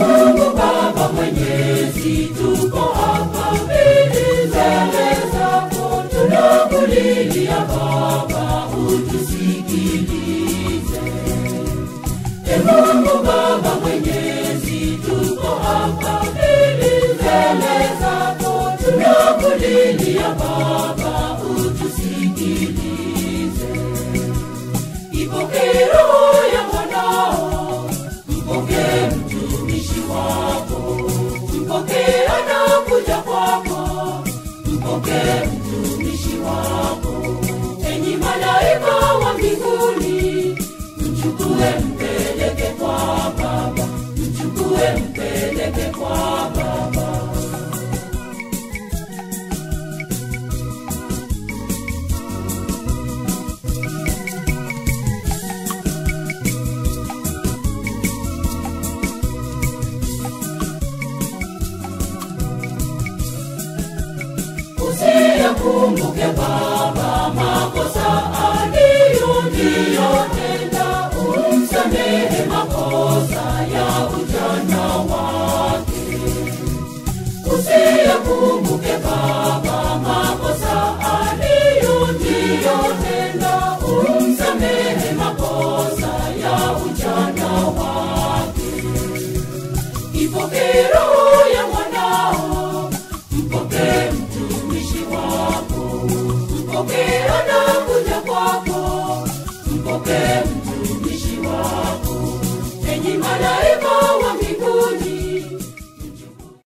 Mungu Baba Mwenyezi, tuko hapa mbele zako, tunakulilia Baba, utusikilize. E Mungu Baba Mwenyezi, tuko hapa mbele zako, tunakulilia Baba, mtumishi wako. Enyi malaika wa mbinguni, mchukue mpeleke kwa Baba, mchukue mpeleke kwa Usiyakumbuke Baba makosa aliyotenda, umsamehe makosa ya ujana wake. Usiyakumbuke Baba makosa aliyotenda, umsamehe makosa ya ujana wake. Ipokee ya mwanao, mpokee Mwokoke mtumishi wako, enyi malaika